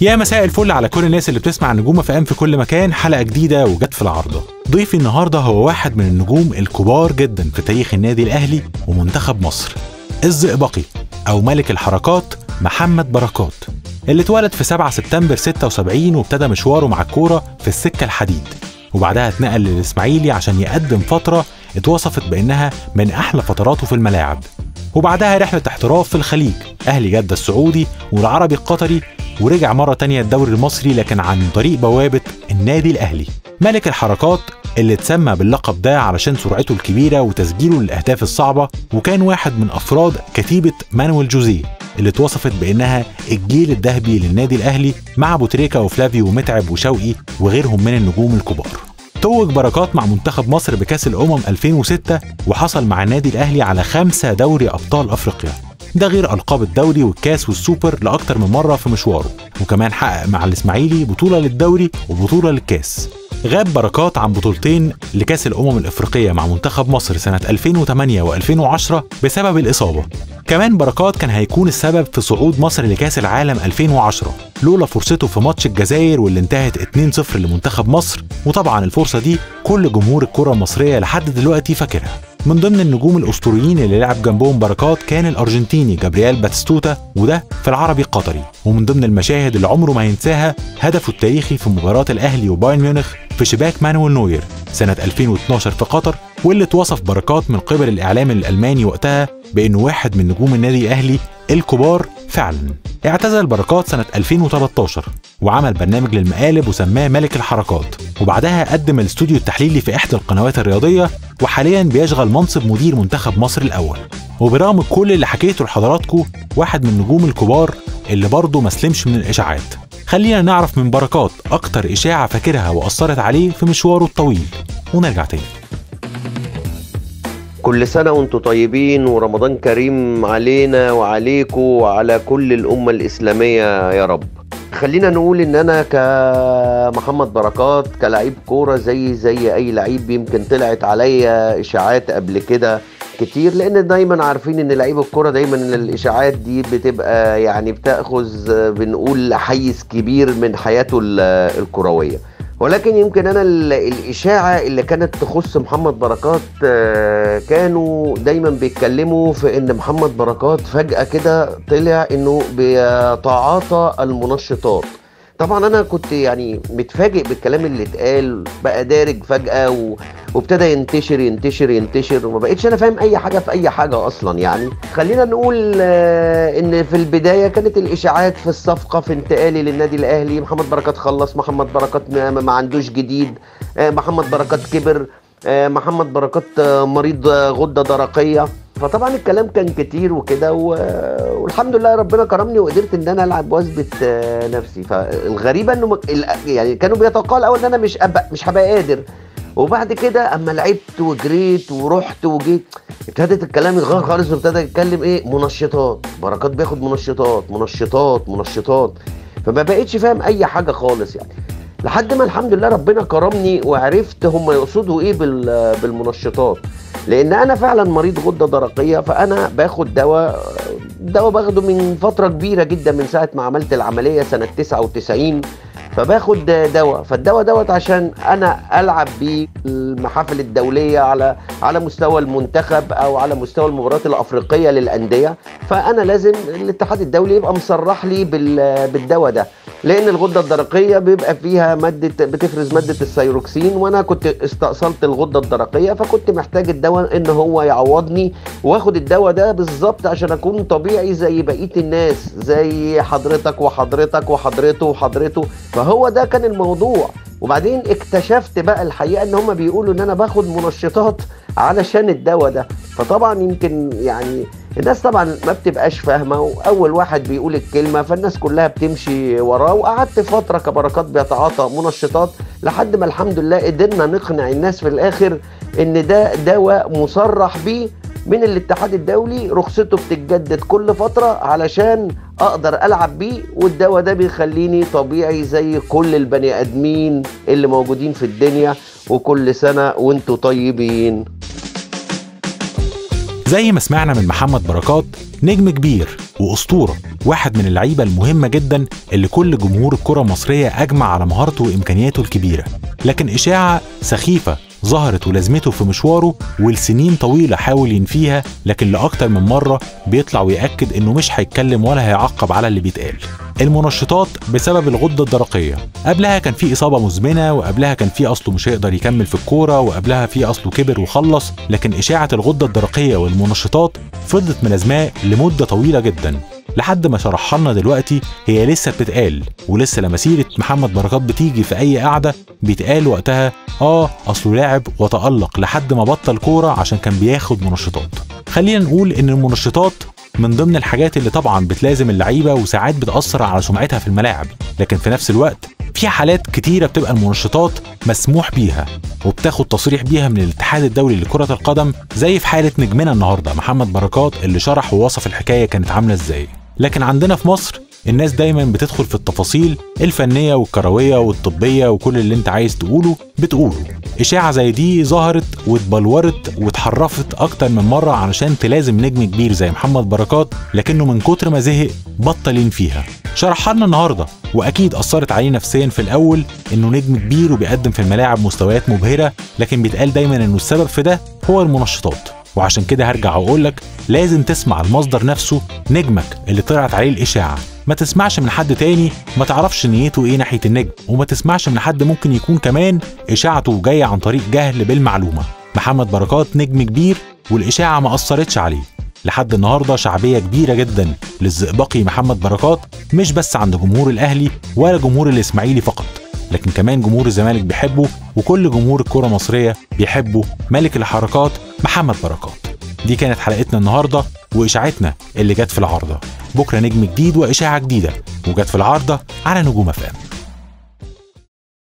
يا مساء الفل على كل الناس اللي بتسمع نجوم أف إم في كل مكان حلقة جديدة وجت في العارضه ضيفي النهارده هو واحد من النجوم الكبار جدا في تاريخ النادي الأهلي ومنتخب مصر الزئبقي أو ملك الحركات محمد بركات اللي اتولد في 7 سبتمبر 76 وابتدى مشواره مع الكورة في السكة الحديد. وبعدها اتنقل للإسماعيلي عشان يقدم فترة اتوصفت بإنها من أحلى فتراته في الملاعب. وبعدها رحلة احتراف في الخليج أهلي جدة السعودي والعربي القطري ورجع مرة تانية الدوري المصري لكن عن طريق بوابة النادي الأهلي ملك الحركات اللي اتسمى باللقب ده علشان سرعته الكبيرة وتسجيله للأهداف الصعبة وكان واحد من أفراد كتيبة مانويل جوزيه اللي اتوصفت بأنها الجيل الذهبي للنادي الأهلي مع ابو تريكه وفلافيو ومتعب وشوقي وغيرهم من النجوم الكبار. توج بركات مع منتخب مصر بكأس الأمم 2006 وحصل مع النادي الأهلي على خمسة دوري أبطال أفريقيا. ده غير ألقاب الدوري والكاس والسوبر لأكتر من مرة في مشواره وكمان حقق مع الإسماعيلي بطولة للدوري وبطولة للكاس. غاب بركات عن بطولتين لكاس الأمم الإفريقية مع منتخب مصر سنة 2008 و2010 بسبب الإصابة. كمان بركات كان هيكون السبب في صعود مصر لكاس العالم 2010 لولا فرصته في ماتش الجزائر واللي انتهت 2-0 لمنتخب مصر وطبعا الفرصة دي كل جمهور الكرة المصرية لحد دلوقتي فاكرها. من ضمن النجوم الأسطوريين اللي لعب جنبهم بركات كان الأرجنتيني جابرييل باتستوتا وده في العربي القطري ومن ضمن المشاهد اللي عمره ما ينساها هدفه التاريخي في مباراة الأهلي وبايرن ميونخ في شباك مانويل نوير سنة 2012 في قطر واللي اتوصف بركات من قبل الإعلام الألماني وقتها بأنه واحد من نجوم النادي الأهلي الكبار فعلا. اعتزل بركات سنة 2013 وعمل برنامج للمقالب وسماه ملك الحركات. وبعدها قدم الاستوديو التحليلي في إحدى القنوات الرياضية وحاليا بيشغل منصب مدير منتخب مصر الأول. وبرغم كل اللي حكيته لحضراتكم واحد من النجوم الكبار اللي برضه مسلمش من الإشاعات. خلينا نعرف من بركات أكتر إشاعة فاكرها وأثرت عليه في مشواره الطويل. ونرجع تاني. كل سنة وأنتم طيبين ورمضان كريم علينا وعليكم وعلى كل الأمة الإسلامية يا رب. خلينا نقول إن أنا كمحمد بركات كلاعب كورة زي زي أي لعيب يمكن طلعت عليا إشاعات قبل كده كتير لأن دايما عارفين إن لعيب الكورة دايما الإشاعات دي بتبقى يعني بتأخذ بنقول حيز كبير من حياته الكروية. ولكن يمكن أنا الإشاعة اللي كانت تخص محمد بركات كانوا دايما بيتكلموا في إن محمد بركات فجأة كده طلع إنه بيتعاطى المنشطات طبعا أنا كنت يعني متفاجئ بالكلام اللي اتقال بقى دارج فجأة. وابتدى ينتشر ينتشر ينتشر وما بقتش أنا فاهم أي حاجة في أي حاجة أصلا يعني. خلينا نقول إن في البداية كانت الإشاعات في الصفقة في انتقالي للنادي الأهلي. محمد بركات خلص محمد بركات ما, عندوش جديد. محمد بركات كبر. محمد بركات مريض غدة درقية. فطبعا الكلام كان كتير وكده و... والحمد لله ربنا كرمني وقدرت إن أنا ألعب وأثبت نفسي. فالغريبه إنه يعني كانوا بيتقال أول إن أنا مش أبقى مش هبقى قادر. وبعد كده أما لعبت وجريت ورحت وجيت ابتدت الكلام يتغير خالص وابتدى يتكلم إيه؟ منشطات. بركات بياخد منشطات منشطات منشطات. فما بقتش فاهم أي حاجة خالص يعني. لحد ما الحمد لله ربنا كرمني وعرفت هم يقصدوا إيه بالمنشطات. لأن أنا فعلا مريض غدة درقية فأنا باخد دواء دواء باخده من فترة كبيرة جدا من ساعة ما عملت العملية سنة 99 فباخد دواء. فالدواء دوت عشان أنا ألعب بيه المحافل الدولية على على مستوى المنتخب أو على مستوى المباريات الأفريقية للأندية. فأنا لازم الاتحاد الدولي يبقى مصرح لي بالدواء ده. لأن الغدة الدرقية بيبقى فيها ماده بتفرز مادة السيروكسين وأنا كنت استأصلت الغدة الدرقية فكنت محتاج الدواء إن هو يعوضني وآخد الدواء ده بالظبط عشان أكون طبيعي زي بقية الناس زي حضرتك وحضرتك وحضرته وحضرته. فهو ده كان الموضوع. وبعدين اكتشفت بقى الحقيقة إن هم بيقولوا إن أنا باخد منشطات علشان الدواء ده. فطبعا يمكن يعني الناس طبعا ما بتبقاش فاهمة وأول واحد بيقول الكلمة فالناس كلها بتمشي وراه وقعدت فترة كبركات بيتعاطى منشطات لحد ما الحمد لله قدرنا نقنع الناس في الآخر إن ده دواء مصرح بيه من الاتحاد الدولي رخصته بتتجدد كل فترة علشان أقدر ألعب بيه والدواء ده بيخليني طبيعي زي كل البني آدمين اللي موجودين في الدنيا وكل سنة وانتوا طيبين. زي ما سمعنا من محمد بركات نجم كبير وأسطورة واحد من اللعيبة المهمة جدا اللي كل جمهور الكرة المصرية أجمع على مهارته وإمكانياته الكبيرة. لكن إشاعة سخيفة ظهرت ولازمته في مشواره ولسنين طويلة حاول ينفيها لكن لأكتر من مرة بيطلع ويأكد إنه مش هيتكلم ولا هيعقب على اللي بيتقال. المنشطات بسبب الغدة الدرقية. قبلها كان في إصابة مزمنة وقبلها كان في أصله مش هيقدر يكمل في الكورة وقبلها في أصله كبر وخلص لكن إشاعة الغدة الدرقية والمنشطات فضلت ملازماه لمدة طويلة جدا. لحد ما شرحها لنا دلوقتي هي لسه بتتقال ولسه لما سيرة محمد بركات بتيجي في أي قعدة بيتقال وقتها آه أصله لاعب وتألق لحد ما بطل كورة عشان كان بياخد منشطات. خلينا نقول إن المنشطات من ضمن الحاجات اللي طبعا بتلازم اللعيبة وساعات بتأثر على سمعتها في الملاعب لكن في نفس الوقت في حالات كتيرة بتبقى المنشطات مسموح بيها وبتاخد تصريح بيها من الاتحاد الدولي لكرة القدم زي في حالة نجمنا النهاردة محمد بركات اللي شرح ووصف الحكاية كانت عاملة إزاي. لكن عندنا في مصر الناس دايما بتدخل في التفاصيل الفنية والكروية والطبية وكل اللي انت عايز تقوله بتقوله. إشاعة زي دي ظهرت واتبلورت واتحرفت أكتر من مرة علشان تلازم نجم كبير زي محمد بركات لكنه من كتر ما زهق بطل فيها. شرحها لنا النهارده وأكيد أثرت عليه نفسيا في الأول إنه نجم كبير وبيقدم في الملاعب مستويات مبهرة لكن بيتقال دايما إنه السبب في ده هو المنشطات. وعشان كده هرجع واقول لك لازم تسمع المصدر نفسه نجمك اللي طلعت عليه الإشاعة. ما تسمعش من حد تاني ما تعرفش نيته إيه ناحية النجم وما تسمعش من حد ممكن يكون كمان إشاعته جاية عن طريق جهل بالمعلومة. محمد بركات نجم كبير والإشاعة ما أثرتش عليه. لحد النهارده شعبية كبيرة جدا للزئبقي محمد بركات مش بس عند جمهور الأهلي ولا جمهور الإسماعيلي فقط لكن كمان جمهور الزمالك بيحبه وكل جمهور الكرة المصرية بيحبه. ملك الحركات محمد بركات. دي كانت حلقتنا النهارده وإشاعتنا اللي جت في العارضة. بكرة نجم جديد وإشاعة جديدة وجت في العارضة على نجوم أفلام.